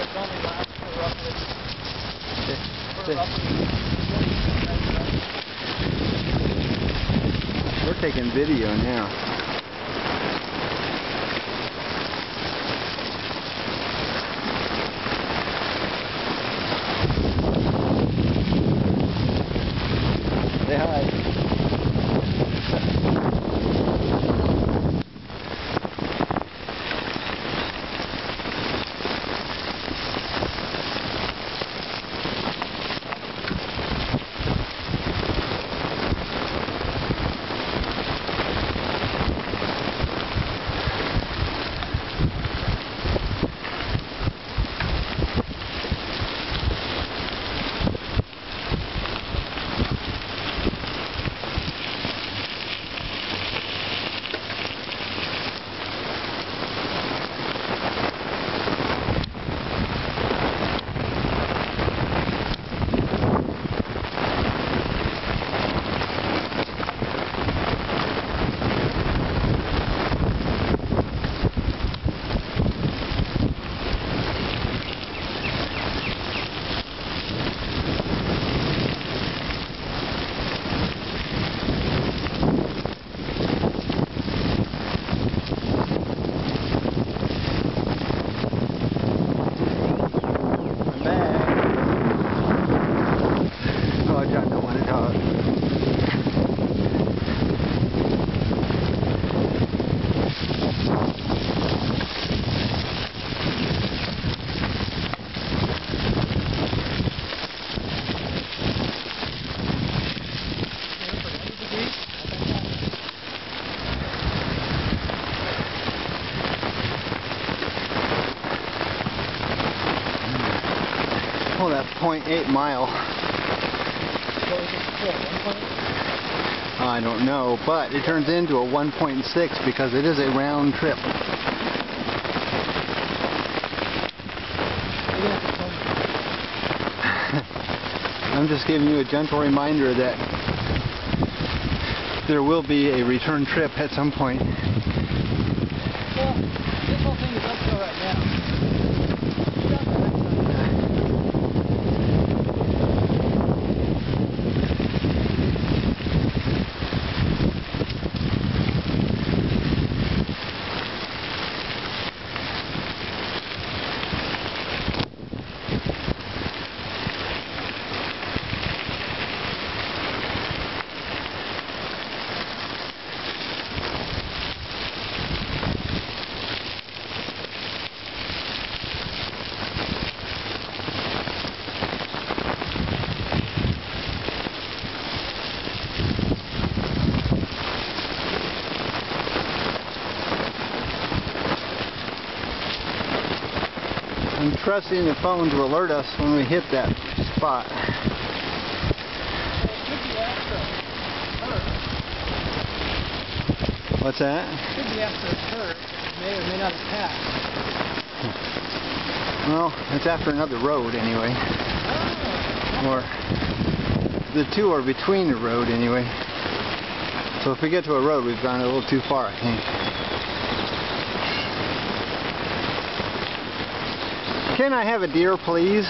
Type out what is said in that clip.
it's only last for roughly, for roughly We're taking video now. Oh, that's 0.8 mile. I don't know, but it turns into a 1.6 because it is a round trip. I'm just giving you a gentle reminder that there will be a return trip at some point. I'm trusting the phone to alert us when we hit that spot. It could be after a curve. What's that? It could be after a curve. May or may not have passed. Well, it's after another road anyway. Oh. Or the two are between the road anyway. So if we get to a road, we've gone a little too far, I think. Can I have a deer, please?